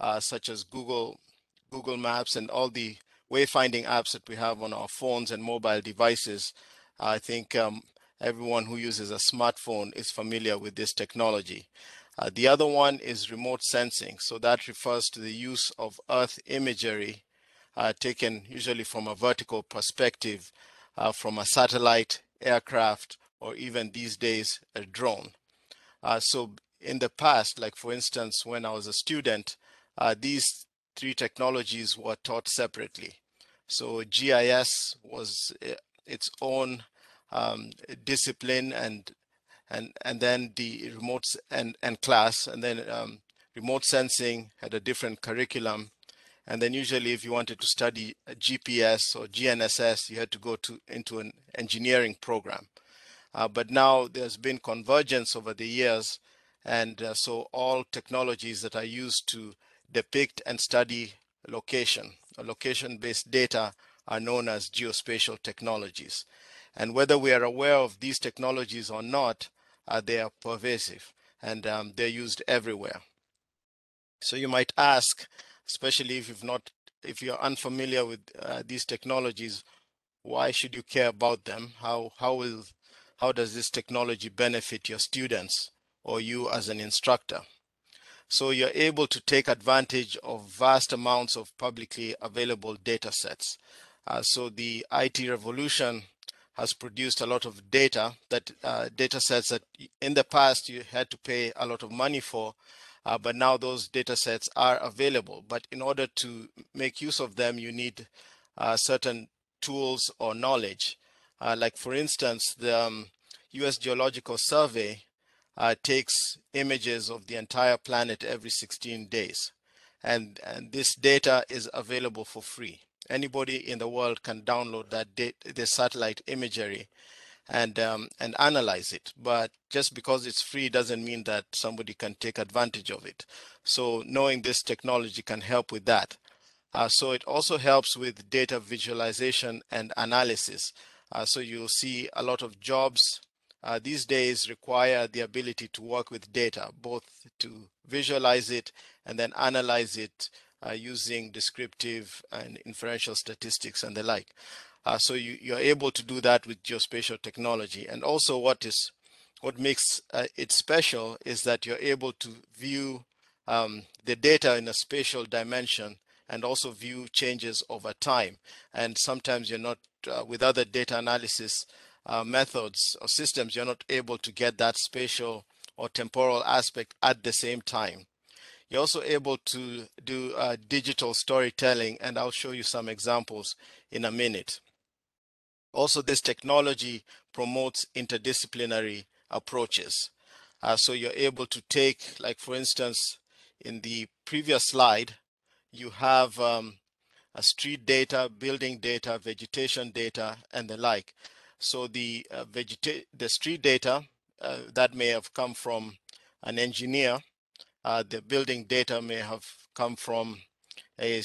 uh, such as Google, Google Maps and all the wayfinding apps that we have on our phones and mobile devices. I think um, everyone who uses a smartphone is familiar with this technology. Uh, the other one is remote sensing. So that refers to the use of Earth imagery uh, taken usually from a vertical perspective uh, from a satellite, aircraft, or even these days, a drone. Uh, so in the past, like for instance, when I was a student, uh, these three technologies were taught separately. So GIS was uh, its own um, discipline and and and then the remote and and class and then um, remote sensing had a different curriculum and then usually if you wanted to study GPS or GNSS you had to go to into an engineering program uh, but now there's been convergence over the years and uh, so all technologies that are used to depict and study location location based data are known as geospatial technologies and whether we are aware of these technologies or not uh, they are pervasive and um, they're used everywhere. So you might ask, especially if you've not, if you're unfamiliar with uh, these technologies, why should you care about them? How how will how does this technology benefit your students or you as an instructor? So you're able to take advantage of vast amounts of publicly available data sets. Uh, so the IT revolution has produced a lot of data that uh, data sets that in the past you had to pay a lot of money for uh, but now those data sets are available but in order to make use of them you need uh, certain tools or knowledge uh, like for instance the um, US Geological Survey uh, takes images of the entire planet every 16 days and, and this data is available for free anybody in the world can download that the satellite imagery and um, and analyze it. But just because it's free doesn't mean that somebody can take advantage of it. So knowing this technology can help with that. Uh, so it also helps with data visualization and analysis. Uh, so you'll see a lot of jobs uh, these days require the ability to work with data, both to visualize it and then analyze it uh, using descriptive and inferential statistics and the like. Uh, so you, you're able to do that with geospatial technology. And also what is what makes uh, it special is that you're able to view um, the data in a spatial dimension and also view changes over time. And sometimes you're not, uh, with other data analysis uh, methods or systems, you're not able to get that spatial or temporal aspect at the same time. You're also able to do uh, digital storytelling, and I'll show you some examples in a minute. Also, this technology promotes interdisciplinary approaches. Uh, so you're able to take, like for instance, in the previous slide, you have um, a street data, building data, vegetation data, and the like. So the uh, vegeta the street data uh, that may have come from an engineer uh, the building data may have come from a,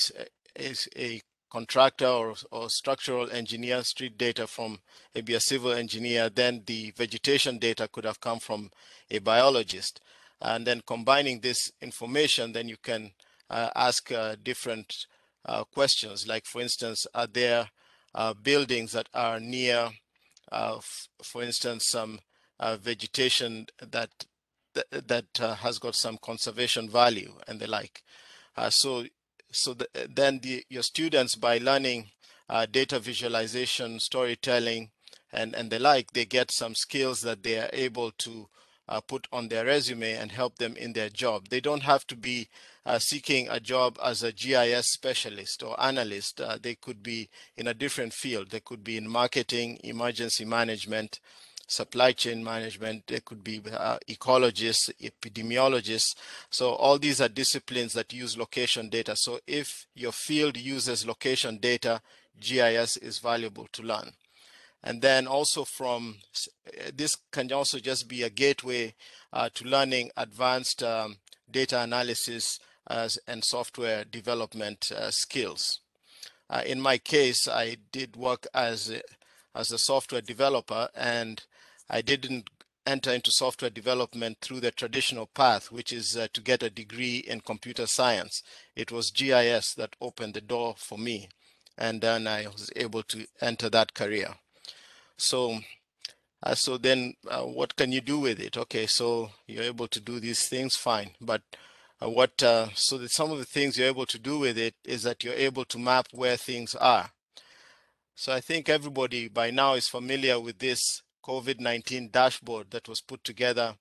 a, a contractor or, or structural engineer, street data from maybe a civil engineer, then the vegetation data could have come from a biologist. And then combining this information, then you can uh, ask uh, different uh, questions. Like for instance, are there uh, buildings that are near, uh, for instance, some uh, vegetation that that, that uh, has got some conservation value and the like. So so the, then the, your students, by learning data visualization, storytelling, and, and the like, they get some skills that they are able to uh, put on their resume and help them in their job. They don't have to be uh, seeking a job as a GIS specialist or analyst. Uh, they could be in a different field. They could be in marketing, emergency management, supply chain management, They could be uh, ecologists, epidemiologists. So all these are disciplines that use location data. So if your field uses location data, GIS is valuable to learn. And then also from, this can also just be a gateway uh, to learning advanced um, data analysis and software development uh, skills. Uh, in my case, I did work as a, as a software developer and I didn't enter into software development through the traditional path, which is uh, to get a degree in computer science. It was GIS that opened the door for me, and then I was able to enter that career. So, uh, so then uh, what can you do with it? Okay, so you're able to do these things, fine. But what, uh, so that some of the things you're able to do with it is that you're able to map where things are. So I think everybody by now is familiar with this COVID-19 dashboard that was put together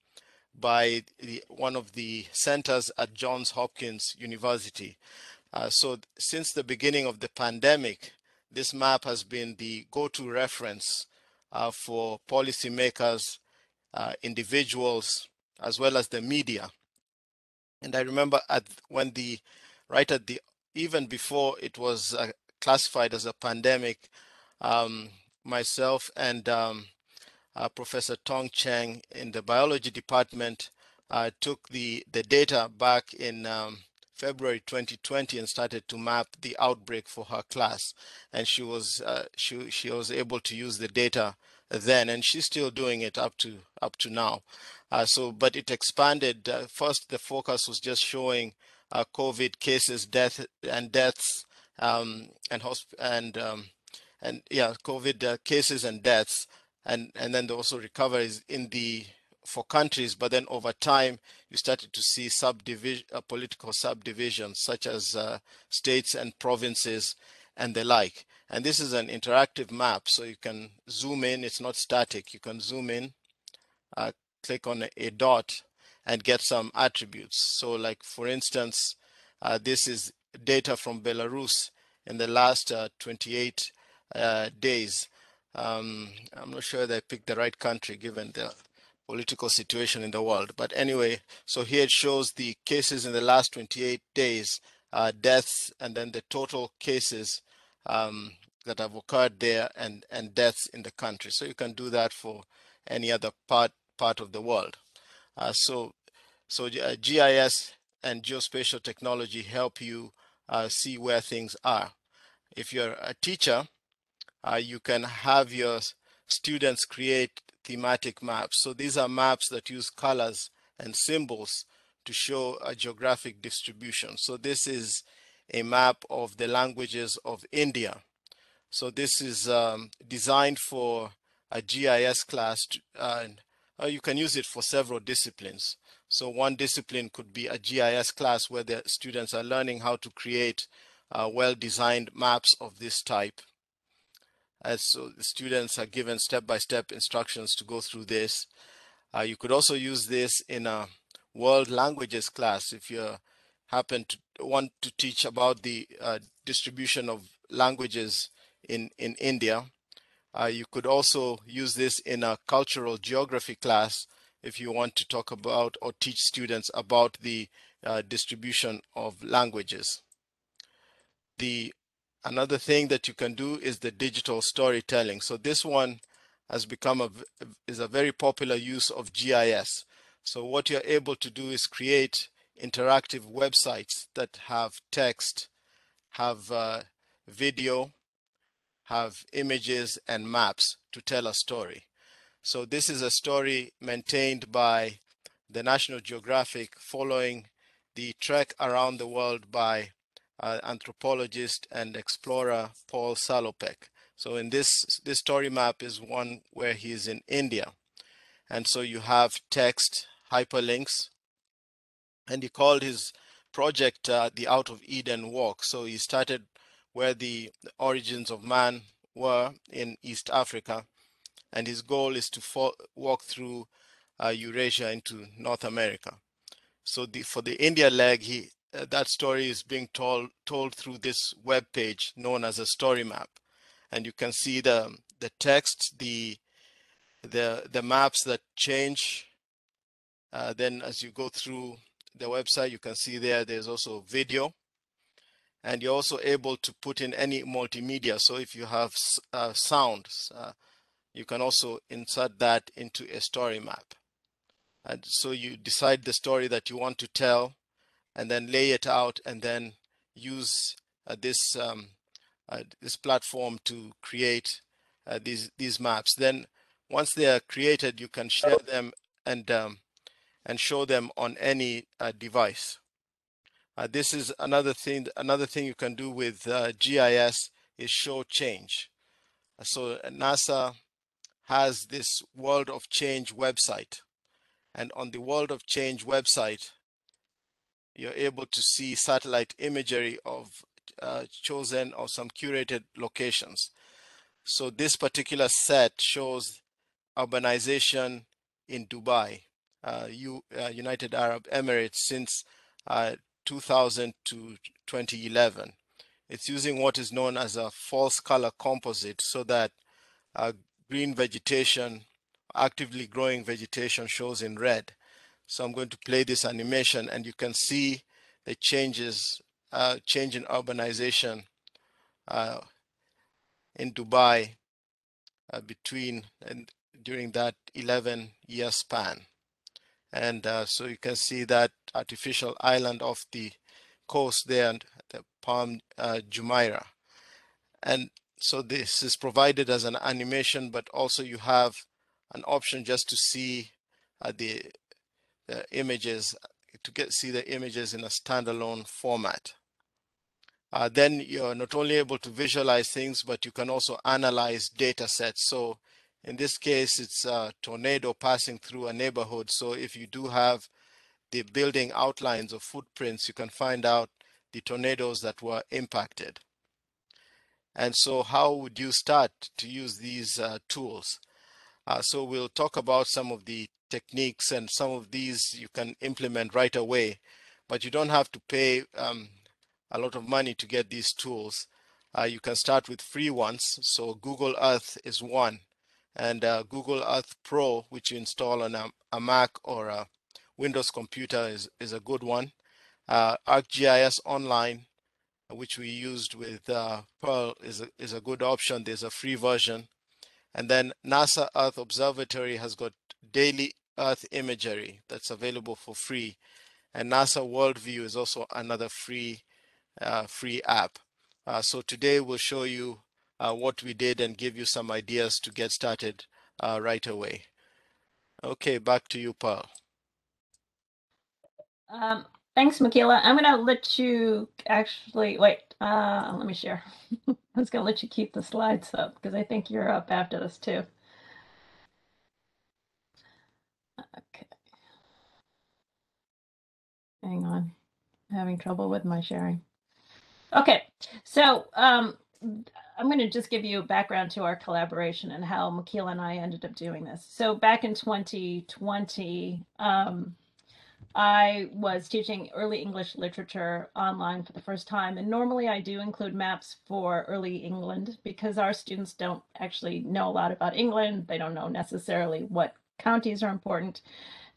by the, one of the centers at Johns Hopkins University. Uh, so since the beginning of the pandemic, this map has been the go-to reference uh, for policymakers, uh, individuals, as well as the media. And I remember at when the right at the even before it was uh, classified as a pandemic, um, myself and um, uh, Professor Tong Cheng in the biology department uh, took the, the data back in um, February 2020 and started to map the outbreak for her class. And she was uh, she she was able to use the data then, and she's still doing it up to up to now. Uh, so, but it expanded. Uh, first, the focus was just showing uh, COVID cases, death and deaths, um, and hosp- and um, and yeah, COVID uh, cases and deaths and and then also recoveries in the for countries but then over time you started to see subdivision uh, political subdivisions such as uh, states and provinces and the like and this is an interactive map so you can zoom in it's not static you can zoom in uh, click on a, dot and get some attributes so like for instance uh, this is data from Belarus in the last uh, 28 uh, days um, I'm not sure they picked the right country given the political situation in the world. But anyway, so here it shows the cases in the last 28 days, uh, deaths, and then the total cases um, that have occurred there and, and deaths in the country. So you can do that for any other part, part of the world. Uh, so so uh, GIS and geospatial technology help you uh, see where things are. If you're a teacher, uh, you can have your students create thematic maps. So these are maps that use colors and symbols to show a geographic distribution. So this is a map of the languages of India. So this is um, designed for a GIS class. To, uh, uh, you can use it for several disciplines. So one discipline could be a GIS class where the students are learning how to create uh, well-designed maps of this type as so the students are given step-by-step -step instructions to go through this. Uh, you could also use this in a world languages class if you happen to want to teach about the uh, distribution of languages in, in India. Uh, you could also use this in a cultural geography class if you want to talk about or teach students about the uh, distribution of languages. The Another thing that you can do is the digital storytelling. So this one has become a, is a very popular use of GIS. So what you're able to do is create interactive websites that have text, have uh, video, have images and maps to tell a story. So this is a story maintained by the National Geographic following the trek around the world by uh, anthropologist and explorer Paul Salopek. So in this, this story map is one where he's in India. And so you have text, hyperlinks, and he called his project uh, the Out of Eden Walk. So he started where the origins of man were in East Africa. And his goal is to walk through uh, Eurasia into North America. So the, for the India leg, he uh, that story is being told told through this web page known as a story map and you can see the the text the the the maps that change uh, then as you go through the website you can see there there's also video and you're also able to put in any multimedia so if you have uh, sounds uh, you can also insert that into a story map and so you decide the story that you want to tell and then lay it out and then use uh, this um, uh, this platform to create uh, these these maps. Then once they are created, you can share them and um, and show them on any uh, device. Uh, this is another thing. Another thing you can do with uh, GIS is show change. So NASA has this World of Change website, and on the World of Change website, you're able to see satellite imagery of uh, chosen or some curated locations. So this particular set shows urbanization in Dubai, uh, U, uh, United Arab Emirates since uh, 2000 to 2011. It's using what is known as a false color composite so that uh, green vegetation, actively growing vegetation shows in red. So I'm going to play this animation and you can see the changes, uh, change in urbanization uh, in Dubai uh, between and during that 11 year span. And uh, so you can see that artificial island off the coast there, and the Palm uh, Jumeirah. And so this is provided as an animation, but also you have an option just to see uh, the, the images, to get see the images in a standalone format. Uh, then you're not only able to visualize things, but you can also analyze data sets. So in this case, it's a tornado passing through a neighborhood. So if you do have the building outlines or footprints, you can find out the tornadoes that were impacted. And so how would you start to use these uh, tools? Uh, so we'll talk about some of the techniques and some of these you can implement right away, but you don't have to pay um, a lot of money to get these tools. Uh, you can start with free ones. So Google Earth is one and uh, Google Earth Pro, which you install on a, a, Mac or a Windows computer is, is a good one. Uh, ArcGIS Online, which we used with uh, Pearl is a, is a good option. There's a free version. And then NASA Earth Observatory has got daily Earth imagery that's available for free. And NASA Worldview is also another free uh, free app. Uh, so today we'll show you uh, what we did and give you some ideas to get started uh, right away. Okay, back to you, Pearl. Um, thanks, Mukila. I'm going to let you actually, wait, uh, let me share. I was going to let you keep the slides up because I think you're up after this too. Okay. Hang on. I'm having trouble with my sharing. Okay, so um, I'm going to just give you a background to our collaboration and how Mukila and I ended up doing this. So back in 2020, um, I was teaching early English literature online for the first time. And normally I do include maps for early England because our students don't actually know a lot about England. They don't know necessarily what counties are important.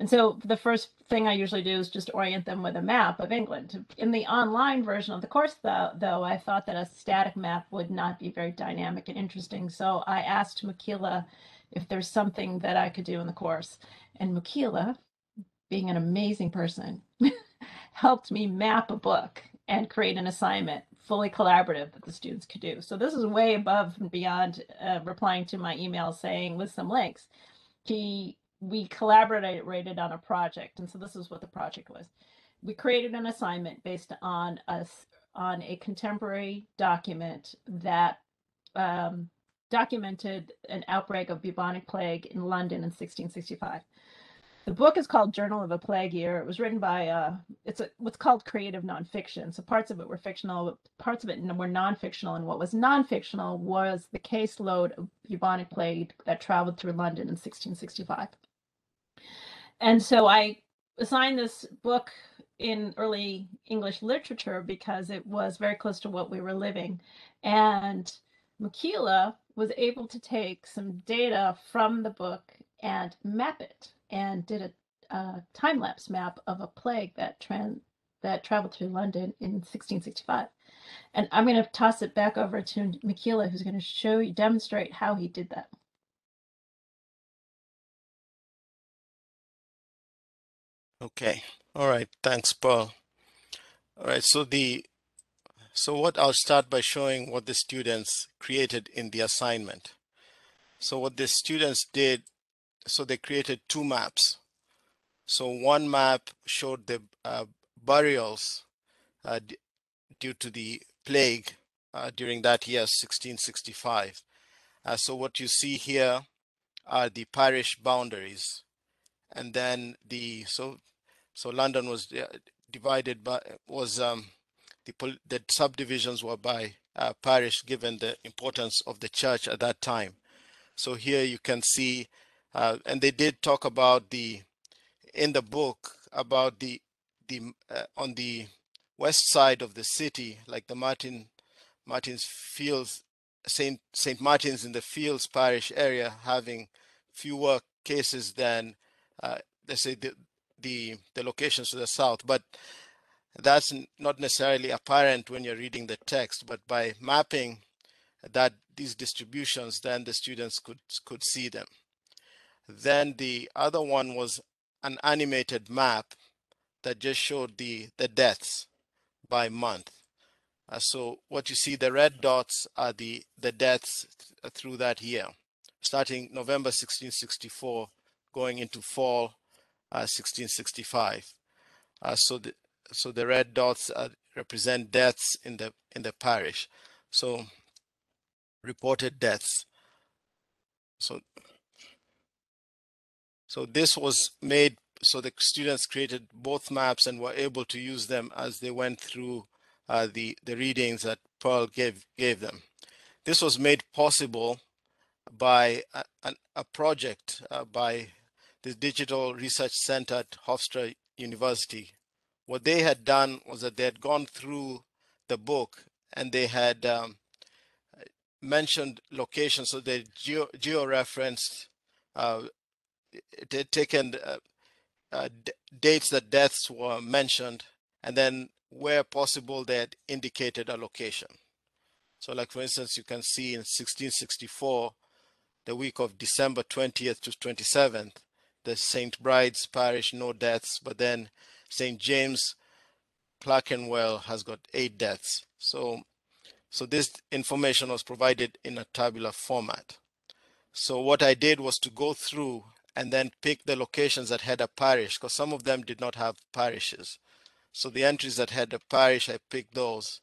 And so the first thing I usually do is just orient them with a map of England. In the online version of the course, though, though I thought that a static map would not be very dynamic and interesting. So I asked Mukila if there's something that I could do in the course. And Mukila, being an amazing person, helped me map a book and create an assignment fully collaborative that the students could do. So this is way above and beyond uh, replying to my email saying with some links. He we collaborated on a project. And so this is what the project was. We created an assignment based on us on a contemporary document that um, documented an outbreak of bubonic plague in London in 1665. The book is called Journal of a Plague Year. It was written by uh, it's a, what's called creative nonfiction. So parts of it were fictional, parts of it were non-fictional, and what was non-fictional was the caseload of bubonic plague that traveled through London in 1665 and so I assigned this book in early English literature because it was very close to what we were living. And Mukila was able to take some data from the book and map it and did a, a time lapse map of a plague that trans that traveled through London in 1665. And I'm going to toss it back over to Mukila, who's going to show you, demonstrate how he did that. Okay. All right. Thanks, Pearl. All right. So the so what I'll start by showing what the students created in the assignment. So what the students did, so they created two maps. So one map showed the uh, burials uh, due to the plague uh, during that year, 1665. Uh, so what you see here are the parish boundaries, and then the so so London was divided by was um, the the subdivisions were by uh, parish given the importance of the church at that time. So here you can see, uh, and they did talk about the in the book about the the uh, on the west side of the city, like the Martin Martin's Fields, Saint Saint Martin's in the Fields parish area, having fewer cases than uh, let's say the the the locations to the south, but that's not necessarily apparent when you're reading the text. But by mapping that these distributions, then the students could could see them. Then the other one was an animated map that just showed the the deaths by month. Uh, so what you see, the red dots are the, the deaths th through that year, starting November 1664, going into fall 1665. Uh, so the so the red dots uh, represent deaths in the in the parish. So reported deaths. So so this was made so the students created both maps and were able to use them as they went through uh, the, the readings that Pearl gave, gave them. This was made possible by a, a, a project uh, by the Digital Research Center at Hofstra University. What they had done was that they had gone through the book and they had um, mentioned locations. So they geo, geo-referenced, uh, they had taken uh, uh, dates that deaths were mentioned, and then where possible, they had indicated a location. So like, for instance, you can see in 1664, the week of December 20th to 27th, the St. Bride's Parish, no deaths, but then St. James Clerkenwell has got eight deaths. So, so this information was provided in a tabular format. So what I did was to go through and then pick the locations that had a parish because some of them did not have parishes. So the entries that had a parish, I picked those.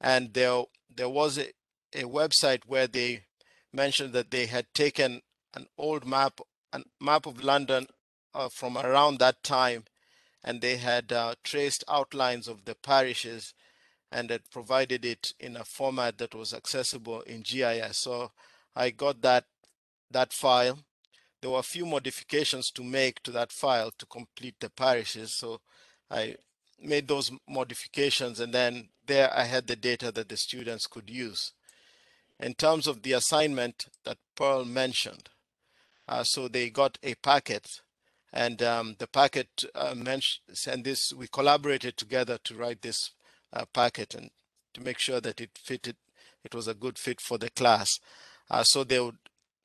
And there, there was a, a website where they mentioned that they had taken an old map, a map of London uh, from around that time, and they had uh, traced outlines of the parishes and had provided it in a format that was accessible in GIS. So I got that that file there were a few modifications to make to that file to complete the parishes. So I made those modifications and then there I had the data that the students could use. In terms of the assignment that Pearl mentioned, uh, so they got a packet and um, the packet uh, and this, we collaborated together to write this uh, packet and to make sure that it fitted, it was a good fit for the class. Uh, so they would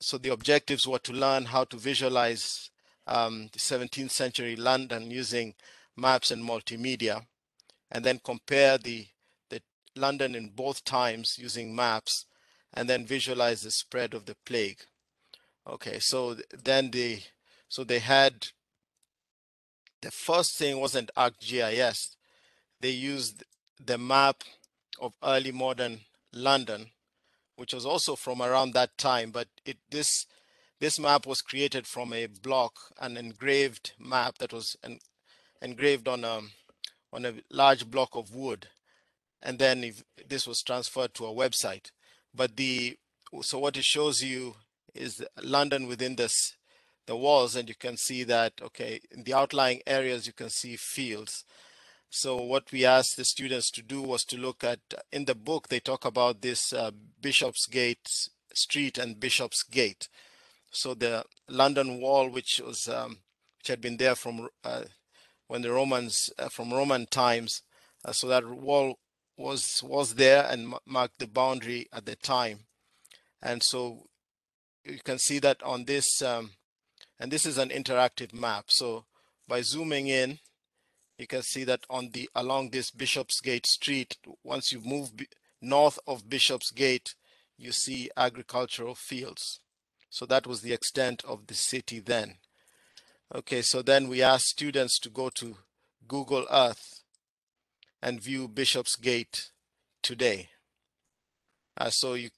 so the objectives were to learn how to visualize um, the 17th century London using maps and multimedia, and then compare the, the London in both times using maps, and then visualize the spread of the plague. Okay, so then they so they had the first thing wasn't ArcGIS. They used the map of early modern London which was also from around that time, but it this this map was created from a block, an engraved map that was en engraved on a on a large block of wood, and then if this was transferred to a website. But the so what it shows you is London within this the walls, and you can see that okay in the outlying areas you can see fields. So what we asked the students to do was to look at, in the book, they talk about this uh, Bishopsgate Street and Bishopsgate. So the London Wall, which was um, which had been there from uh, when the Romans, uh, from Roman times, uh, so that wall was was there and marked the boundary at the time. And so you can see that on this, um, and this is an interactive map. So by zooming in, you can see that on the along this Bishopsgate Street, once you move north of Bishopsgate, you see agricultural fields. So that was the extent of the city then. Okay, so then we asked students to go to Google Earth and view Bishopsgate today. Uh, so you,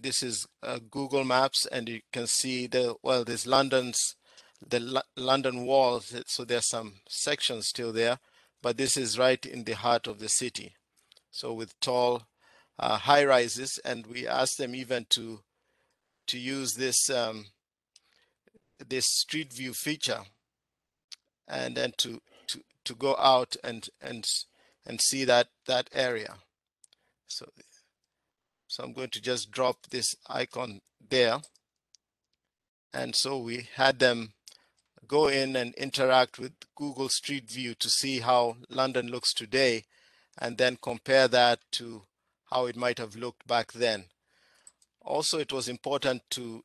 this is uh, Google Maps, and you can see the well, there's London's the L London Wall. So there's some sections still there, but this is right in the heart of the city. So with tall uh, high rises, and we asked them even to to use this um, this street view feature, and then to to to go out and and and see that that area. So so I'm going to just drop this icon there. And so we had them go in and interact with Google Street View to see how London looks today and then compare that to how it might have looked back then. Also, it was important to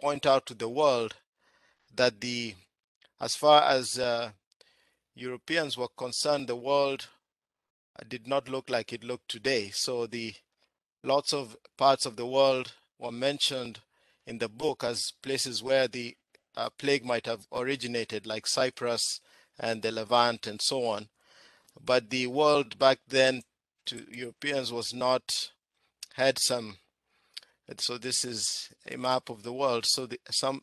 point out to the world that the, as far as uh, Europeans were concerned, the world did not look like it looked today. So the lots of parts of the world were mentioned in the book as places where the uh, plague might have originated, like Cyprus and the Levant and so on. But the world back then to Europeans was not, had some, so this is a map of the world. So the, some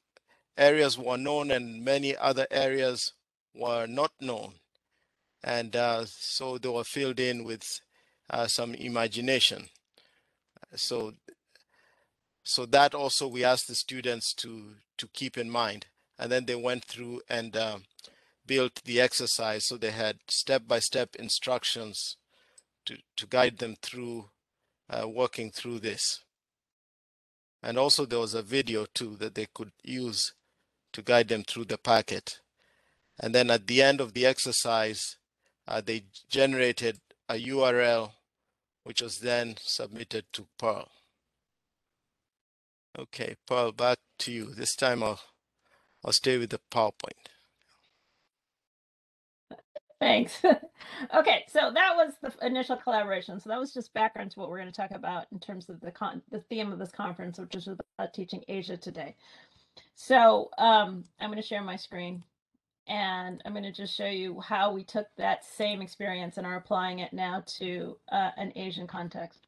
areas were known and many other areas were not known. And uh, so they were filled in with uh, some imagination so so that also we asked the students to to keep in mind. And then they went through and uh, built the exercise. So they had step-by-step -step instructions to to guide them through uh, working through this. And also there was a video too that they could use to guide them through the packet. And then at the end of the exercise uh, they generated a url which was then submitted to Pearl. Okay, Pearl, back to you. This time I'll, I'll stay with the PowerPoint. Thanks. okay, so that was the initial collaboration. So that was just background to what we're going to talk about in terms of the con the theme of this conference, which is about teaching Asia today. So um, I'm going to share my screen and I'm going to just show you how we took that same experience and are applying it now to uh, an Asian context.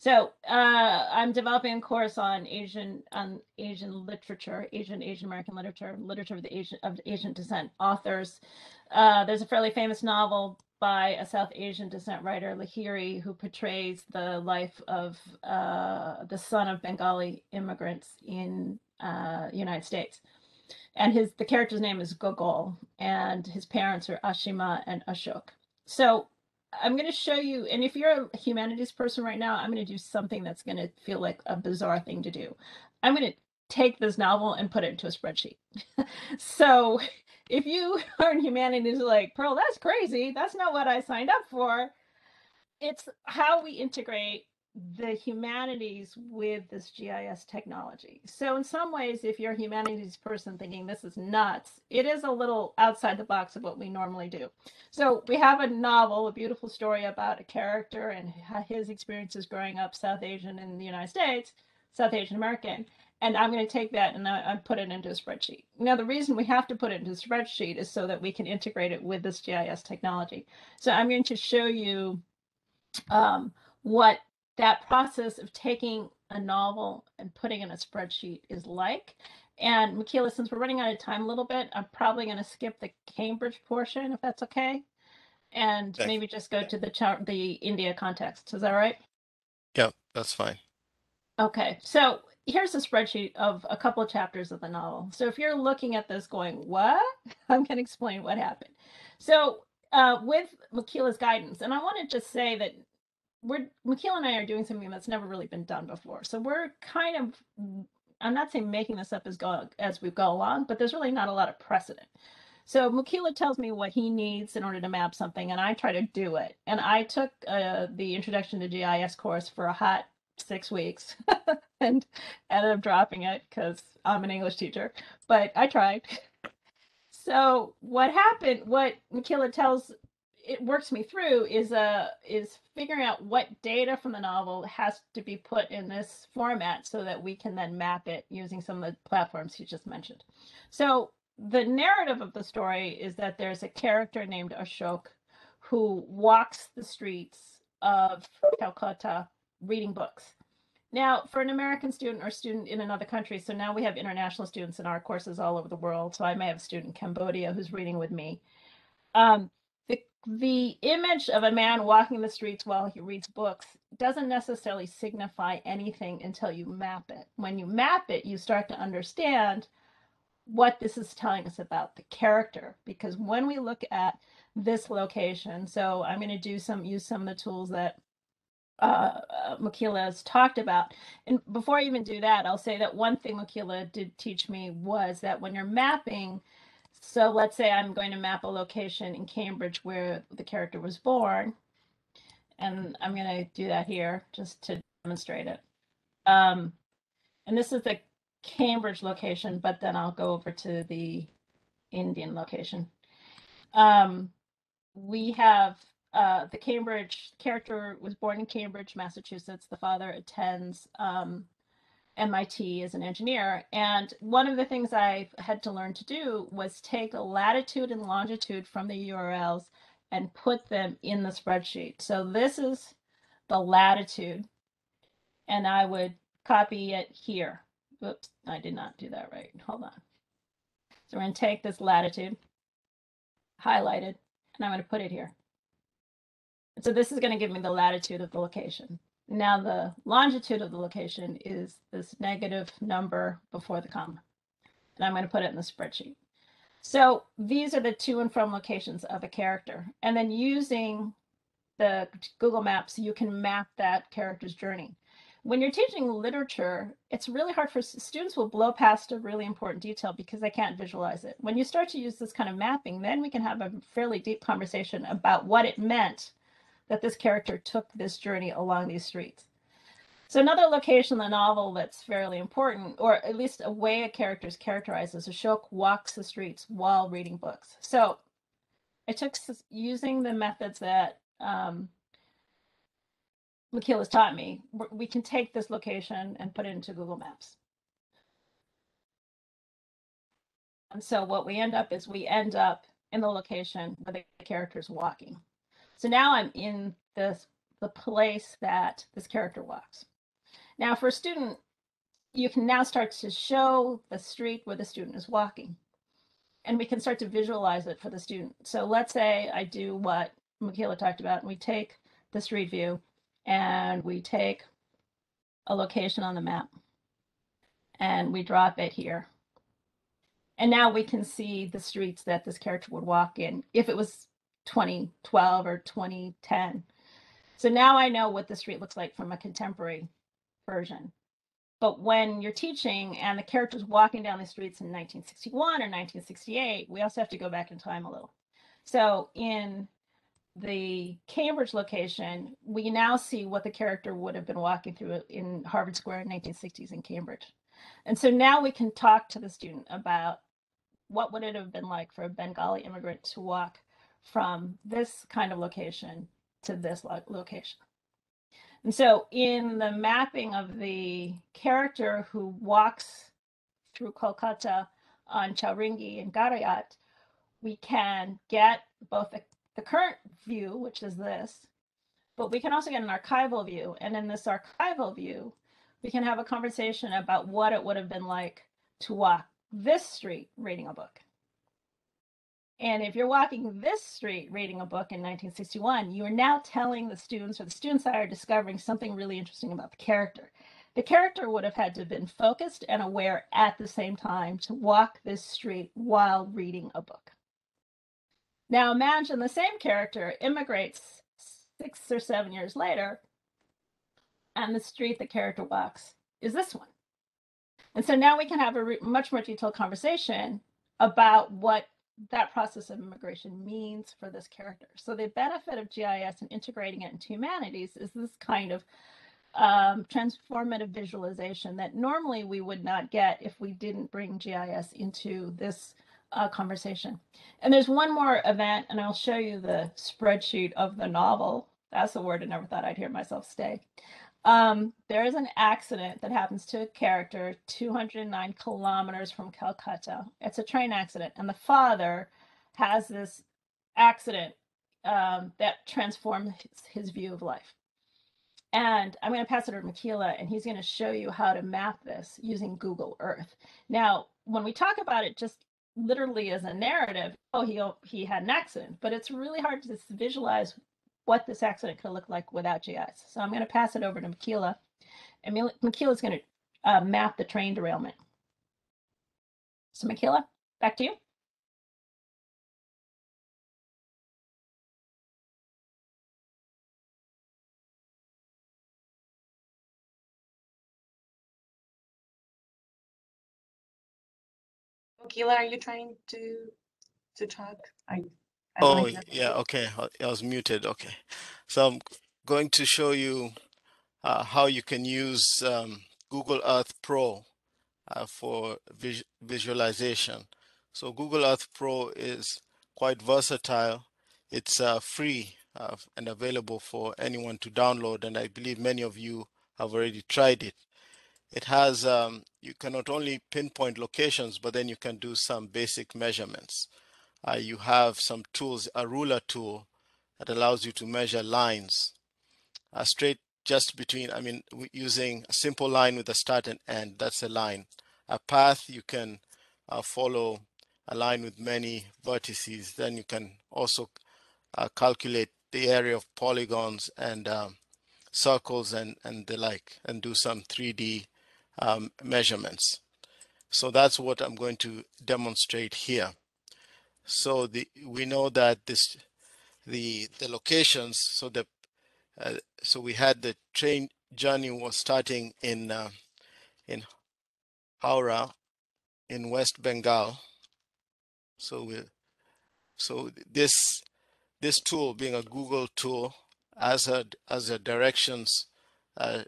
So uh, I'm developing a course on Asian on Asian literature, Asian Asian American literature, literature of the Asian of Asian descent authors. Uh, there's a fairly famous novel by a South Asian descent writer, Lahiri, who portrays the life of uh, the son of Bengali immigrants in uh, United States and his the character's name is Gogol, and his parents are Ashima and Ashok. So I'm going to show you, and if you're a humanities person right now, I'm going to do something that's going to feel like a bizarre thing to do. I'm going to take this novel and put it into a spreadsheet. so if you are in humanities like, Pearl, that's crazy. That's not what I signed up for. It's how we integrate the humanities with this GIS technology. So in some ways, if you're a humanities person thinking this is nuts, it is a little outside the box of what we normally do. So we have a novel, a beautiful story about a character and his experiences growing up South Asian in the United States, South Asian American. And I'm going to take that and I, put it into a spreadsheet. Now, the reason we have to put it into a spreadsheet is so that we can integrate it with this GIS technology. So I'm going to show you um, what that process of taking a novel and putting in a spreadsheet is like. And Mukila, since we're running out of time a little bit, I'm probably going to skip the Cambridge portion if that's okay, and okay. maybe just go to the chart, the India context. Is that right? Yeah, that's fine. Okay, so here's a spreadsheet of a couple of chapters of the novel. So if you're looking at this going, what? I'm going to explain what happened. So uh, with Mukila's guidance, and I want to just say that we're Mukila and I are doing something that's never really been done before. So we're kind of I'm not saying making this up as go as we go along, but there's really not a lot of precedent. So Mukila tells me what he needs in order to map something, and I try to do it. And I took uh, the Introduction to GIS course for a hot six weeks and ended up dropping it because I'm an English teacher, but I tried. So what happened, what Mukila tells it works me through is uh is figuring out what data from the novel has to be put in this format so that we can then map it using some of the platforms you just mentioned. So the narrative of the story is that there's a character named Ashok who walks the streets of Calcutta reading books. Now, for an American student or student in another country, so now we have international students in our courses all over the world. So I may have a student in Cambodia who's reading with me. Um, the, image of a man walking the streets while he reads books doesn't necessarily signify anything until you map it. When you map it, you start to understand what this is telling us about the character. Because when we look at this location, so I'm going to do some use some of the tools that uh, uh, Mukila has talked about. And before I even do that, I'll say that one thing Mukila did teach me was that when you're mapping, so let's say I'm going to map a location in Cambridge where the character was born, and I'm going to do that here just to demonstrate it. Um, and this is the Cambridge location, but then I'll go over to the Indian location. Um, we have uh, the Cambridge character was born in Cambridge, Massachusetts. The father attends um, MIT as an engineer. And one of the things I had to learn to do was take a latitude and longitude from the URLs and put them in the spreadsheet. So this is the latitude, and I would copy it here. Oops, I did not do that right. Hold on. So we're going to take this latitude, highlighted, and I'm going to put it here. So this is going to give me the latitude of the location. Now the longitude of the location is this negative number before the comma. And I'm going to put it in the spreadsheet. So these are the to and from locations of a character. And then using the Google Maps, you can map that character's journey. When you're teaching literature, it's really hard for students will blow past a really important detail because they can't visualize it. When you start to use this kind of mapping, then we can have a fairly deep conversation about what it meant that this character took this journey along these streets. So another location in the novel that's fairly important, or at least a way a character is characterized, is Ashok walks the streets while reading books. So I took using the methods that um, has taught me, we can take this location and put it into Google Maps. And so what we end up is we end up in the location where the character is walking. So now I'm in this the place that this character walks. Now for a student, you can now start to show the street where the student is walking. And we can start to visualize it for the student. So let's say I do what Mukila talked about, and we take the street view and we take a location on the map and we drop it here. And now we can see the streets that this character would walk in if it was 2012 or 2010. So now I know what the street looks like from a contemporary version. But when you're teaching and the character's walking down the streets in 1961 or 1968, we also have to go back in time a little. So in the Cambridge location, we now see what the character would have been walking through in Harvard Square in 1960s in Cambridge. And so now we can talk to the student about what would it have been like for a Bengali immigrant to walk from this kind of location to this lo location. And so in the mapping of the character who walks through Kolkata on Chowringhee and Gariahat, we can get both the, the current view, which is this, but we can also get an archival view. And in this archival view, we can have a conversation about what it would have been like to walk this street reading a book. And if you're walking this street reading a book in 1961, you are now telling the students or the students that are discovering something really interesting about the character. The character would have had to have been focused and aware at the same time to walk this street while reading a book. Now imagine the same character immigrates six or seven years later, and the street the character walks is this one. And so now we can have a much more detailed conversation about what that process of immigration means for this character. So the benefit of GIS and integrating it into humanities is this kind of um, transformative visualization that normally we would not get if we didn't bring GIS into this uh, conversation. And there's one more event, and I'll show you the spreadsheet of the novel. That's the word I never thought I'd hear myself say. Um, there is an accident that happens to a character 209 kilometers from Calcutta. It's a train accident, and the father has this accident um, that transforms his, his view of life. And I'm going to pass it over to Mukila, and he's going to show you how to map this using Google Earth. Now, when we talk about it just literally as a narrative, oh, he he had an accident, but it's really hard to visualize what this accident could look like without GIS. So I'm going to pass it over to Mukila, and Mukila is going to uh, map the train derailment. So Mukila, back to you. Gila, are you trying to to talk? I, I oh yeah, okay. I was muted. Okay, so I'm going to show you uh, how you can use um, Google Earth Pro uh, for vis visualization. So Google Earth Pro is quite versatile. It's uh, free uh, and available for anyone to download, and I believe many of you have already tried it it has, um, you can not only pinpoint locations, but then you can do some basic measurements. Uh, you have some tools, a ruler tool that allows you to measure lines uh, straight just between, I mean, using a simple line with a start and end, that's a line. A path, you can uh, follow a line with many vertices. Then you can also uh, calculate the area of polygons and um, circles and, and the like, and do some 3D um, measurements. So that's what I'm going to demonstrate here. So the we know that this the the locations. So the uh, so we had the train journey was starting in uh, in Howrah in West Bengal. So we so this this tool being a Google tool as a as a directions uh,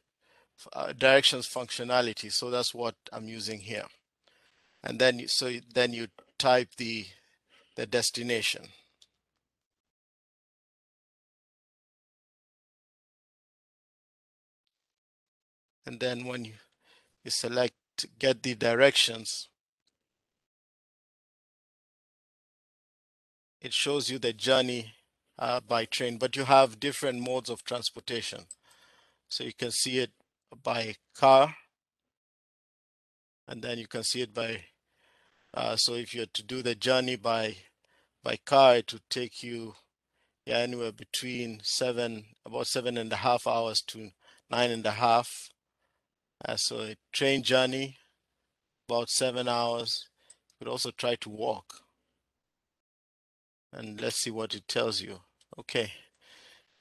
uh, directions functionality. So that's what I'm using here. And then, so then you type the, the destination. And then when you, you select get the directions, it shows you the journey uh, by train, but you have different modes of transportation. So you can see it by car and then you can see it by uh, so if you're to do the journey by by car it would take you yeah, anywhere between seven about seven and a half hours to nine and a half uh, so a train journey about seven hours you could also try to walk and let's see what it tells you okay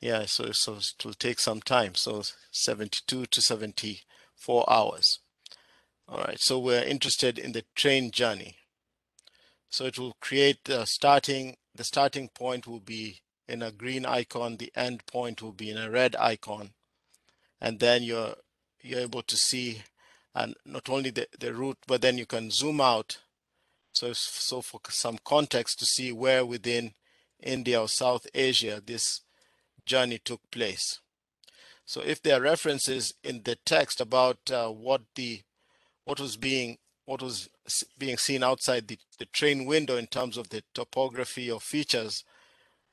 yeah, so, so it will take some time. So 72 to 74 hours. All right, so we're interested in the train journey. So it will create the starting, the starting point will be in a green icon, the end point will be in a red icon. And then you're, you're able to see and not only the, the route, but then you can zoom out. So, so for some context to see where within India or South Asia this journey took place. So if there are references in the text about uh, what the what was being what was being seen outside the, the train window in terms of the topography or features,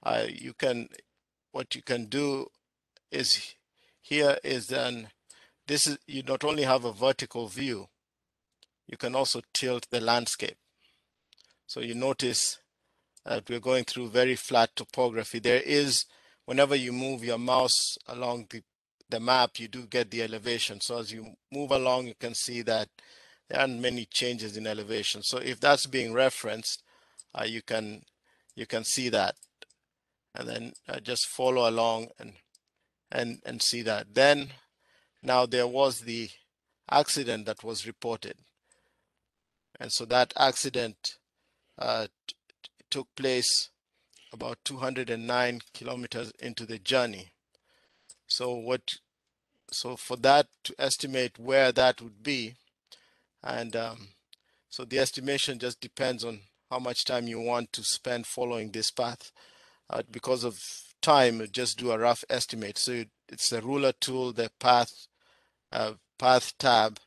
uh, you can what you can do is here is then this is you not only have a vertical view, you can also tilt the landscape. So you notice that we're going through very flat topography. There is whenever you move your mouse along the, the map, you do get the elevation. So as you move along, you can see that there aren't many changes in elevation. So if that's being referenced, uh, you can you can see that, and then uh, just follow along and and and see that. Then now there was the accident that was reported, and so that accident uh, took place about 209 kilometers into the journey. So what, so for that to estimate where that would be, and um, so the estimation just depends on how much time you want to spend following this path. Uh, because of time, just do a rough estimate. So it's the ruler tool, the path, uh, path tab.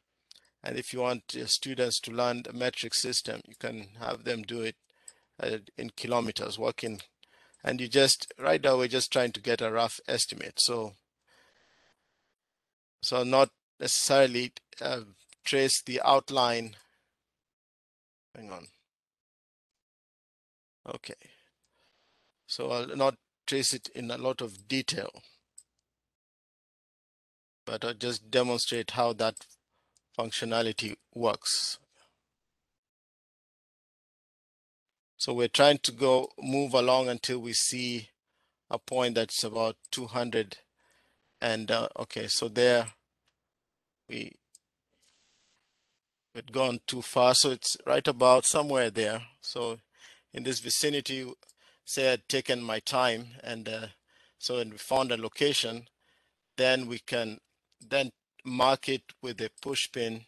And if you want your students to learn the metric system, you can have them do it uh, in kilometers, working, and you just, right now we're just trying to get a rough estimate. So, so not necessarily uh, trace the outline. Hang on. Okay. So I'll not trace it in a lot of detail, but I'll just demonstrate how that functionality works. So we're trying to go move along until we see a point that's about 200 and uh, okay so there we we'd gone too far so it's right about somewhere there. So in this vicinity say I'd taken my time and uh, so when we found a location then we can then mark it with a push pin.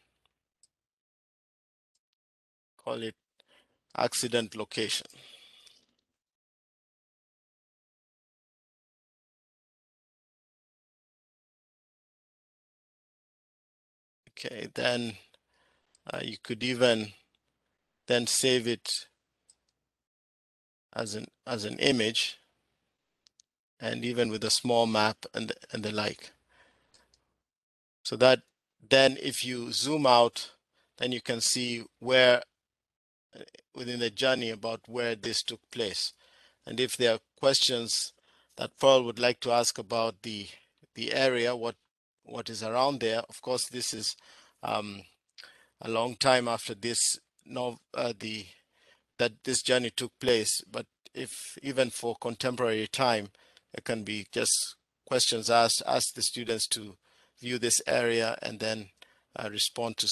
Call it accident location. Okay then uh, you could even then save it as an as an image and even with a small map and and the like. So that then if you zoom out then you can see where uh, within the journey about where this took place. And if there are questions that Pearl would like to ask about the the area what what is around there of course this is um, a long time after this no uh, the that this journey took place but if even for contemporary time it can be just questions asked ask the students to view this area and then uh, respond to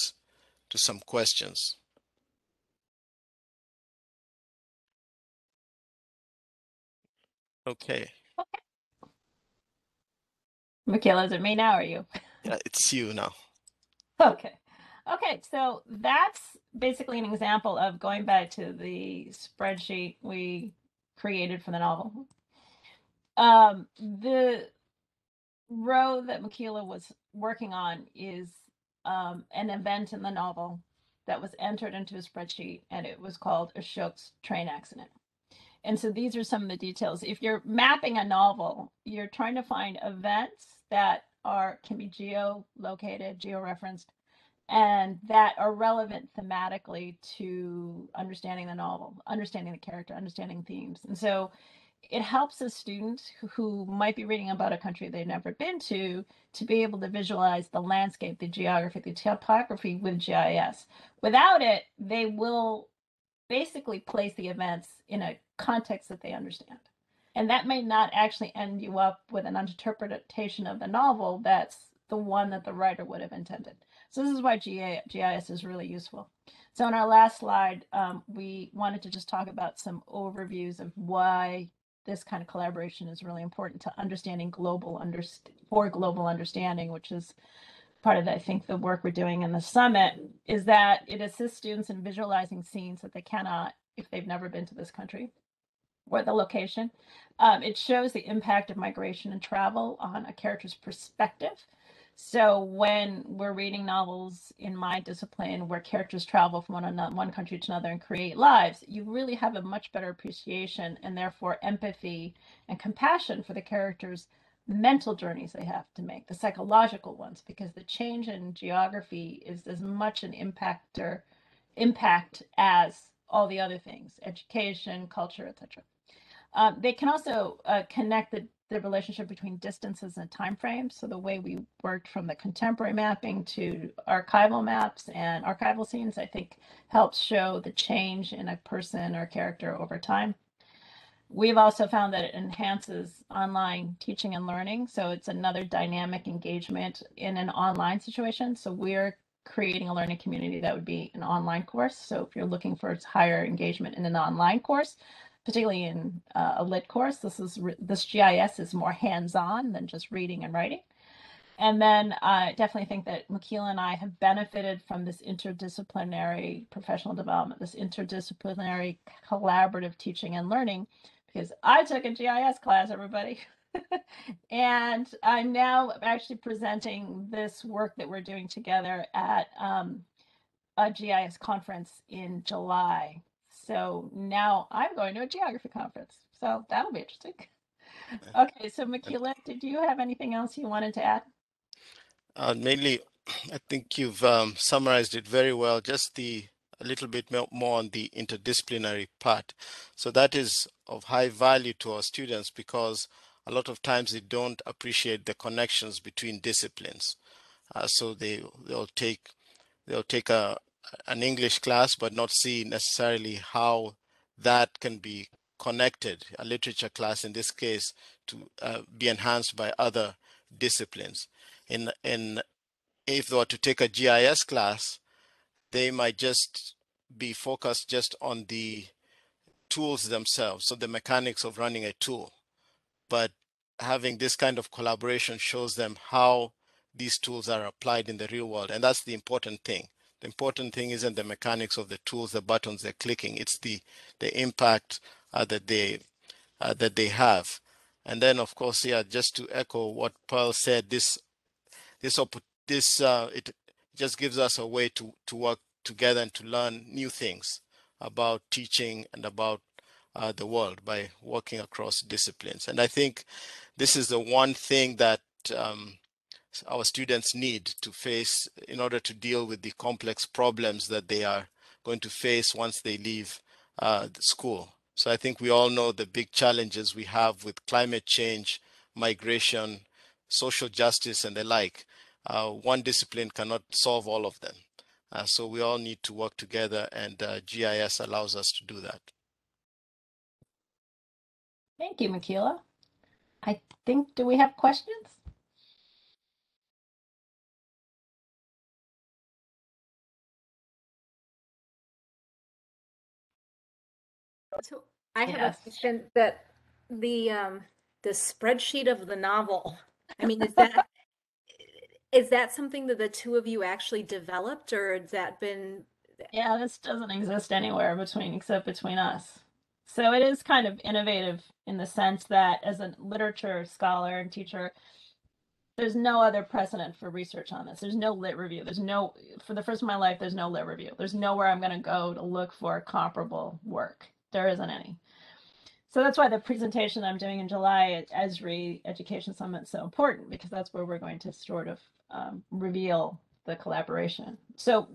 to some questions okay okay. Mukila, is it me now or you? yeah it's you now Okay. Okay, so that's basically an example of going back to the spreadsheet we created for the novel. Um, the row that Mukila was working on is um, an event in the novel that was entered into a spreadsheet, and it was called Ashok's train accident. And so these are some of the details. If you're mapping a novel, you're trying to find events that are can be geo-located, geo-referenced, and that are relevant thematically to understanding the novel, understanding the character, understanding themes. And so it helps a student who, might be reading about a country they've never been to to be able to visualize the landscape, the geography, the topography with GIS. Without it, they will basically place the events in a context that they understand. And that may not actually end you up with an interpretation of the novel that's the one that the writer would have intended. So this is why GIS is really useful. So in our last slide, um, we wanted to just talk about some overviews of why this kind of collaboration is really important to understanding global underst for global understanding, which is part of, I think, the work we're doing in the summit, is that it assists students in visualizing scenes that they cannot if they've never been to this country or the location. Um, it shows the impact of migration and travel on a character's perspective. So when we're reading novels in my discipline where characters travel from one, another, one country to another and create lives, you really have a much better appreciation and therefore empathy and compassion for the characters' mental journeys they have to make, the psychological ones, because the change in geography is as much an impactor impact as all the other things, education, culture, etc. Um, they can also uh, connect the, the relationship between distances and time frames. So the way we worked from the contemporary mapping to archival maps and archival scenes, I think helps show the change in a person or character over time. We've also found that it enhances online teaching and learning. So it's another dynamic engagement in an online situation. So we're creating a learning community that would be an online course. So if you're looking for higher engagement in an online course, particularly in uh, a lit course. This is this GIS is more hands-on than just reading and writing. And then I definitely think that Mukila and I have benefited from this interdisciplinary professional development, this interdisciplinary collaborative teaching and learning, because I took a GIS class, everybody. and I'm now actually presenting this work that we're doing together at um, a GIS conference in July. So now I'm going to a geography conference. So that'll be interesting. Okay, so Mukila, did you have anything else you wanted to add? Uh, mainly, I think you've um, summarized it very well. Just the a little bit more on the interdisciplinary part. So that is of high value to our students because a lot of times they don't appreciate the connections between disciplines. Uh, so they they'll take they'll take a an English class but not see necessarily how that can be connected, a literature class in this case, to uh, be enhanced by other disciplines. In, in if they were to take a GIS class, they might just be focused just on the tools themselves, so the mechanics of running a tool. But having this kind of collaboration shows them how these tools are applied in the real world. And that's the important thing. The important thing isn't the mechanics of the tools, the buttons they're clicking. It's the the impact uh, that they uh, that they have. And then, of course, yeah, just to echo what Pearl said, this this this uh, it just gives us a way to to work together and to learn new things about teaching and about uh, the world by working across disciplines. And I think this is the one thing that um, our students need to face in order to deal with the complex problems that they are going to face once they leave uh, school. So I think we all know the big challenges we have with climate change, migration, social justice, and the like. Uh, one discipline cannot solve all of them. Uh, so we all need to work together, and uh, GIS allows us to do that. Thank you, Mukila. I think, do we have questions? So I have Yes. a question that the um the spreadsheet of the novel. I mean, is that is that something that the two of you actually developed, or has that been? Yeah, this doesn't exist anywhere between except between us. So it is kind of innovative in the sense that as a literature scholar and teacher, there's no other precedent for research on this. There's no lit review. There's no for the first of my life, there's no lit review. There's nowhere I'm gonna go to look for comparable work. There isn't any. So that's why the presentation I'm doing in July at Esri Education Summit is so important because that's where we're going to sort of um, reveal the collaboration. So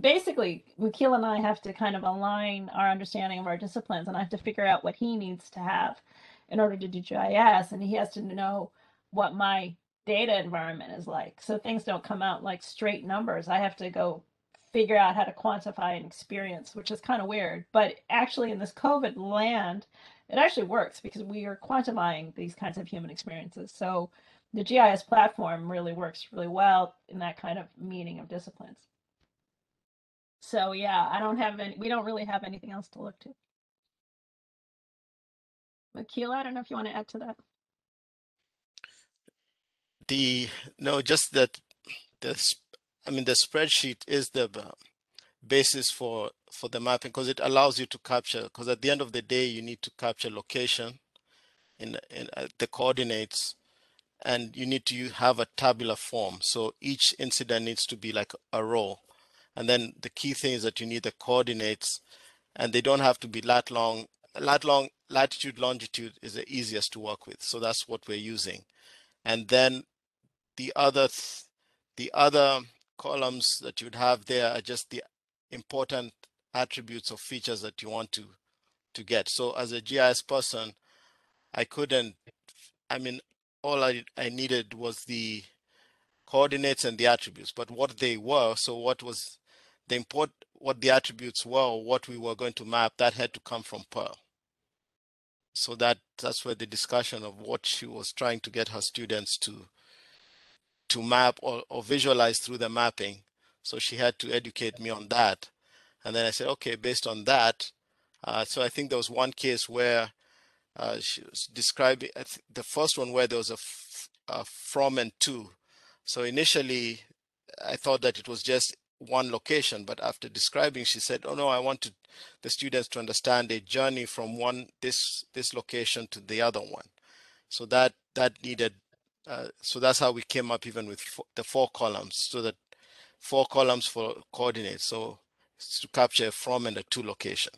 basically, Mukila and I have to kind of align our understanding of our disciplines, and I have to figure out what he needs to have in order to do GIS, and he has to know what my data environment is like. So things don't come out like straight numbers. I have to go figure out how to quantify an experience, which is kind of weird. But actually, in this COVID land, it actually works because we are quantifying these kinds of human experiences. So the GIS platform really works really well in that kind of meaning of disciplines. So yeah, I don't have any, we don't really have anything else to look to. Mukila, I don't know if you want to add to that. The no, just that this I mean, the spreadsheet is the basis for for the mapping because it allows you to capture. Because at the end of the day, you need to capture location in in uh, the coordinates, and you need to have a tabular form. So each incident needs to be like a row, and then the key thing is that you need the coordinates, and they don't have to be lat long. Lat long latitude longitude is the easiest to work with, so that's what we're using, and then the other th the other columns that you'd have there are just the important attributes or features that you want to to get. So as a GIS person, I couldn't, I mean, all I, I needed was the coordinates and the attributes, but what they were, so what was the import, what the attributes were, what we were going to map, that had to come from Pearl. So that that's where the discussion of what she was trying to get her students to to map or, or visualize through the mapping. So she had to educate me on that. And then I said, okay, based on that. Uh, so I think there was one case where uh, she was describing the first one where there was a, from and to. So initially, I thought that it was just one location, but after describing, she said, "Oh no, I want the students to understand a journey from one this this location to the other one." So that that needed, uh, so that's how we came up even with fo- the four columns, so that four columns for coordinates. So it's to capture from and a to location.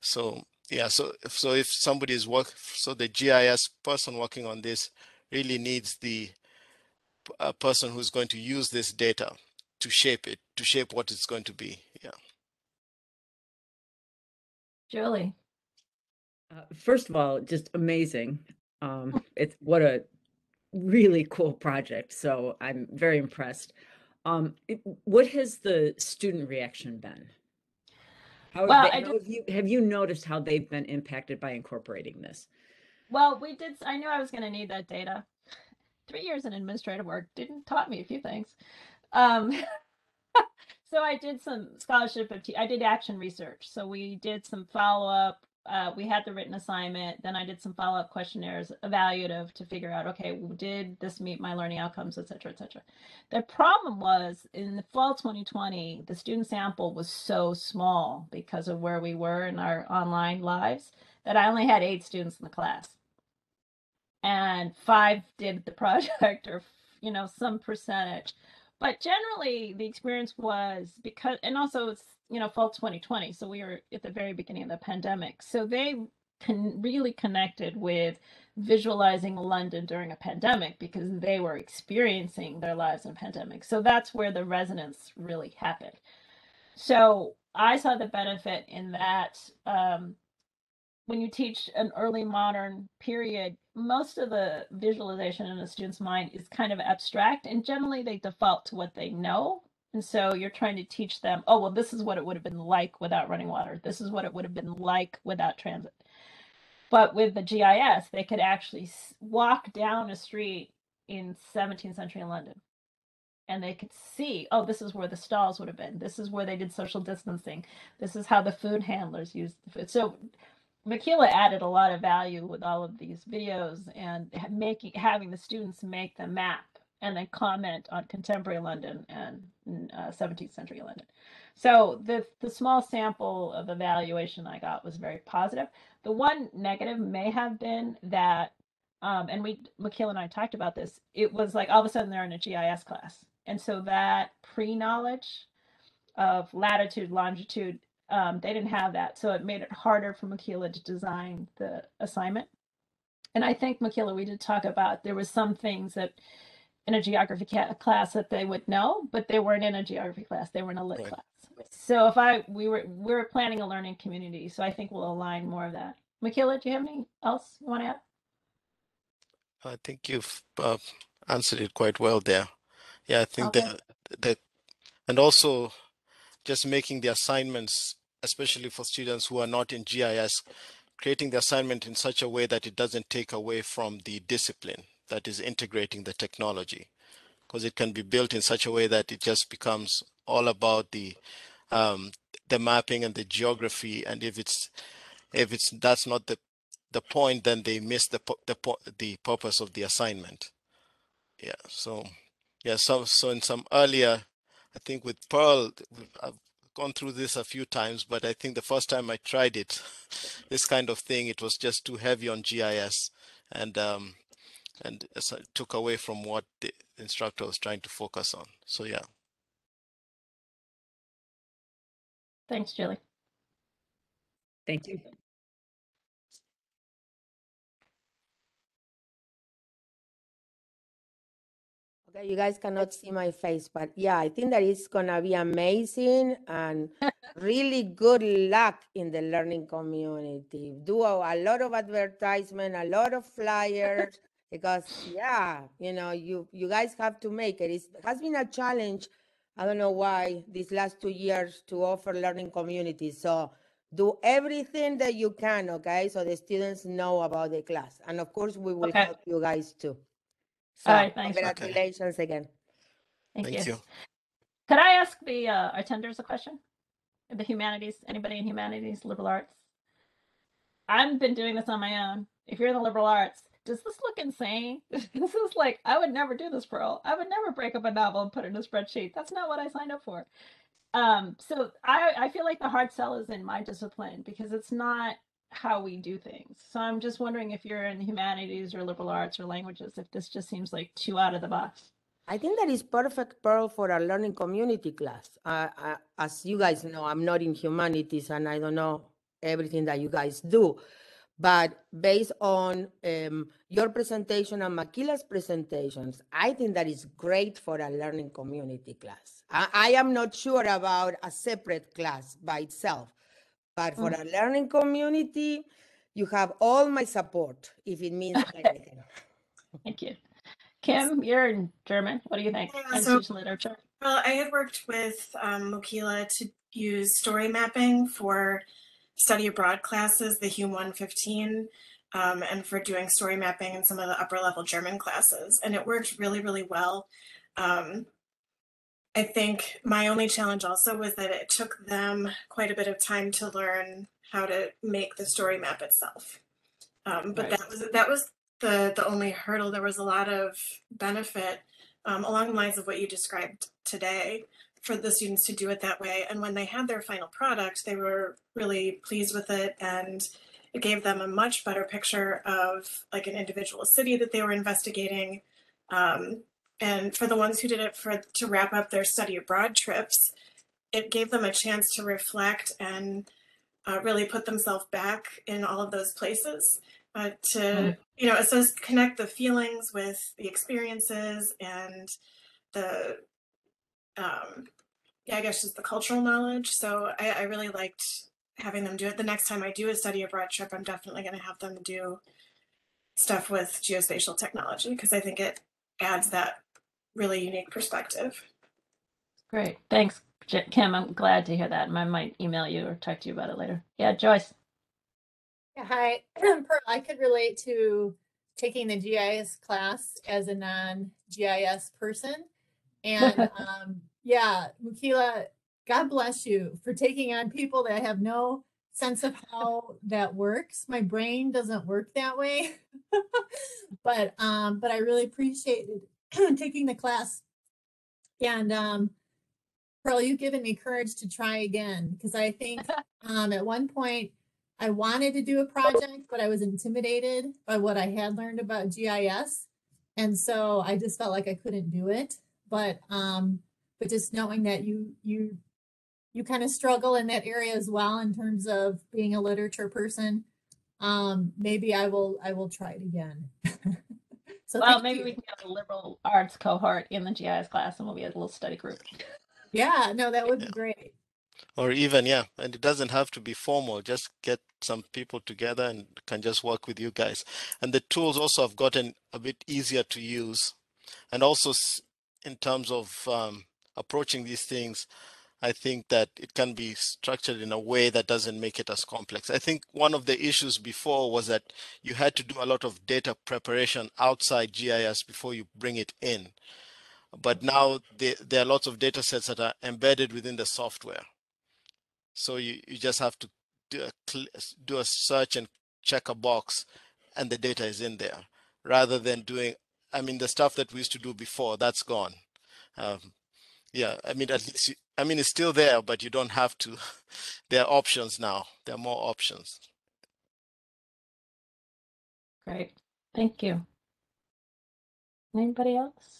So yeah, so so if somebody is work, so the GIS person working on this really needs the a person who's going to use this data to shape it, to shape what it's going to be. Yeah. Julie. Uh, first of all, just amazing. Um, it's what a really cool project. So I'm very impressed. Um, it- what has the student reaction been? How have Well, they- how just- have you have you noticed how they've been impacted by incorporating this? Well, we did. I knew I was going to need that data. Three years in administrative work didn't taught me a few things. Um, so I did some scholarship. Of I did action research. So we did some follow up. Uh, we had the written assignment. Then I did some follow up questionnaires, evaluative, to figure out okay, did this meet my learning outcomes, et cetera, et cetera. The problem was in the fall 2020, the student sample was so small because of where we were in our online lives that I only had eight students in the class and five did the project or you know some percentage but generally the experience was because and also it's you know fall 2020 so we were at the very beginning of the pandemic. So they can really connected with visualizing london during a pandemic because they were experiencing their lives in a pandemic. So that's where the resonance really happened. So i saw the benefit in that um, when you teach an early modern period, most of the visualization in a student's mind is kind of abstract and generally they default to what they know. And so you're trying to teach them, oh, well, this is what it would have been like without running water. This is what it would have been like without transit. But with the GIS, they could actually walk down a street in 17th century London and they could see, oh, this is where the stalls would have been. This is where they did social distancing. This is how the food handlers used the food. So Mukila added a lot of value with all of these videos and making having the students make the map and then comment on contemporary London and mm, uh, 17th century London. So the the small sample of evaluation I got was very positive. The one negative may have been that, um, and we Mukila and I talked about this. It was like all of a sudden they're in a GIS class, and so that pre knowledge of latitude, longitude, um, they didn't have that. So it made it harder for Mukila to design the assignment. And I think, Mukila, we did talk about there was some things that in a geography ca- class that they would know, but they weren't in a geography class. They were in a lit Right. class. So if I, we were, we were planning a learning community. So I think we'll align more of that. Mukila, do you have any else you want to add? I think you've uh, answered it quite well there. Yeah, I think Okay. that that and also just making the assignments, especially for students who are not in GIS, creating the assignment in such a way that it doesn't take away from the discipline that is integrating the technology, because it can be built in such a way that it just becomes all about the um, the mapping and the geography. And if it's if it's that's not the the point, then they miss the the the purpose of the assignment. Yeah. So yeah. So so in some earlier, I think with Pearl, I've gone through this a few times, but I think the first time I tried it, this kind of thing, it was just too heavy on GIS, and um, and so it took away from what the instructor was trying to focus on. So yeah. Thanks, Julie. Thank you. Okay, you guys cannot see my face, but yeah, I think that it's gonna be amazing and really good luck in the learning community. Do a, a lot of advertisement, a lot of flyers, because yeah, you know, you you guys have to make it. It's, it has been a challenge. I don't know why these last two years to offer learning communities. So do everything that you can, okay? So the students know about the class, and of course, we will Okay. help you guys too. All So right, thanks. Okay. congratulations again. Thank, Thank you. you. Could I ask the uh, attenders a question? The humanities, anybody in humanities, liberal arts? I've been doing this on my own. If you're in the liberal arts, does this look insane? this is like, I would never do this, Pearl. I would never break up a novel and put it in a spreadsheet. That's not what I signed up for. Um, so I, I feel like the hard sell is in my discipline because it's not how we do things. So I'm just wondering if you're in humanities or liberal arts or languages, if this just seems like too out of the box. I think that is perfect, Pearl, for a learning community class. Uh, as you guys know, I'm not in humanities and I don't know everything that you guys do. But based on um, your presentation and Mukila's presentations, I think that is great for a learning community class. I, I am not sure about a separate class by itself, but for a learning community, you have all my support if it means anything. Thank you. Kim, you're in German. What do you think? Yeah, so- literature. Well, I had worked with um, Mukila to use story mapping for study abroad classes, the Hume 115, um, and for doing story mapping in some of the upper level German classes. And it worked really, really well. Um, I think my only challenge also was that it took them quite a bit of time to learn how to make the story map itself. Um, but Right. that was that was the the only hurdle. There was a lot of benefit um, along the lines of what you described today for the students to do it that way. And when they had their final product, they were really pleased with it and it gave them a much better picture of like an individual city that they were investigating. Um, and for the ones who did it for to wrap up their study abroad trips, it gave them a chance to reflect and uh, really put themselves back in all of those places uh, to Mm. you know assess connect the feelings with the experiences and the um yeah i guess just the cultural knowledge so i, I really liked having them do it the next time i do a study abroad trip i'm definitely going to have them do stuff with geospatial technology because i think it adds that really unique perspective Great. Thanks, Kim. I'm glad to hear that. and I might email you or talk to you about it later. Yeah, Joyce. Yeah, Hi, Pearl, I could relate to taking the GIS class as a non-GIS person. And um, yeah, Mukila, God bless you for taking on people that have no sense of how that works. My brain doesn't work that way. but um, but I really appreciated taking the class. And um, Pearl, you've given me courage to try again because I think um, at one point I wanted to do a project, but I was intimidated by what I had learned about GIS. And so I just felt like I couldn't do it. But um, but just knowing that you you you kind of struggle in that area as well in terms of being a literature person, um, maybe I will I will try it again. so well, maybe you. we can have a liberal arts cohort in the GIS class and we'll be a little study group. Yeah, no, that would be great. Or even, yeah, and it doesn't have to be formal. Just get some people together and can just work with you guys. And the tools also have gotten a bit easier to use. And also, in terms of um, approaching these things, I think that it can be structured in a way that doesn't make it as complex. I think one of the issues before was that you had to do a lot of data preparation outside GIS before you bring it in. But now there, there are lots of data sets that are embedded within the software. So you, you just have to do a, do a search and check a box and the data is in there rather than doing, I mean, the stuff that we used to do before, that's gone. Um, yeah, I mean, at least, you, I mean, it's still there, but you don't have to. There are options now. There are more options. Great. Thank you. Anybody else?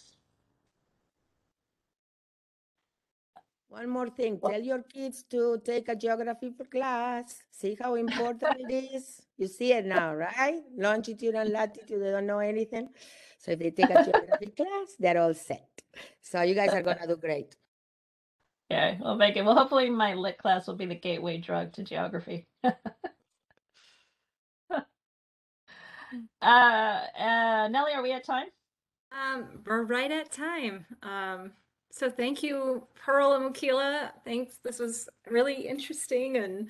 One more thing, tell your kids to take a geography per class. See how important it is? You see it now, right? Longitude and latitude, they don't know anything. So if they take a geography class, they're all set. So you guys are gonna do great. Yeah, we'll make it. Well, hopefully my lit class will be the gateway drug to geography. uh, uh, Nellie, are we at time? Um, we're right at time. Um, so thank you, Pearl and Mukila. Thanks. This was really interesting, and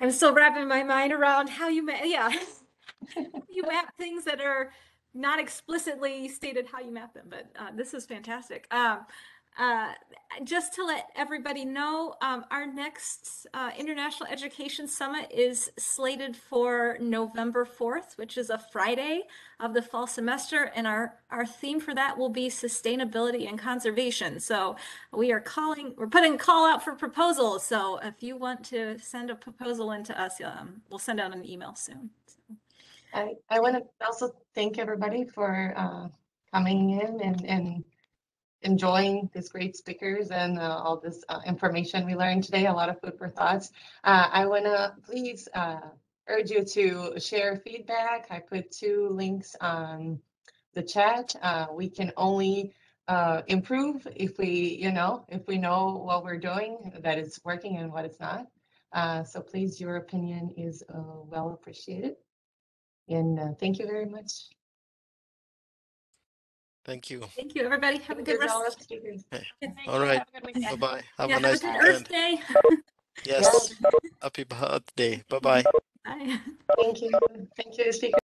I'm still wrapping my mind around how you map. Yeah, you map things that are not explicitly stated how you map them, but uh, this is fantastic. Um, uh, just to let everybody know, um, our next uh, International Education Summit is slated for November 4th, which is a Friday of the fall semester. And our, our theme for that will be sustainability and conservation. So we are calling, we're putting call out for proposals. So if you want to send a proposal into us, um, we'll send out an email soon. I, I want to also thank everybody for uh, coming in and, and enjoying these great speakers and uh, all this uh, information we learned today, a lot of food for thoughts. Uh, I want to please uh, urge you to share feedback. I put two links on the chat. Uh, we can only uh, improve if we, you know, if we know what we're doing, that it's working and what it's not. So please, your opinion is well appreciated. And thank you very much. Thank you. Thank you, everybody. Have a good Here's all rest. the speakers. All right. Have a weekend. Bye-bye. Have Yeah, a nice have a good Earth weekend. Day. Yes. Happy birthday. Bye-bye. Bye. Thank you. Thank you, speaker.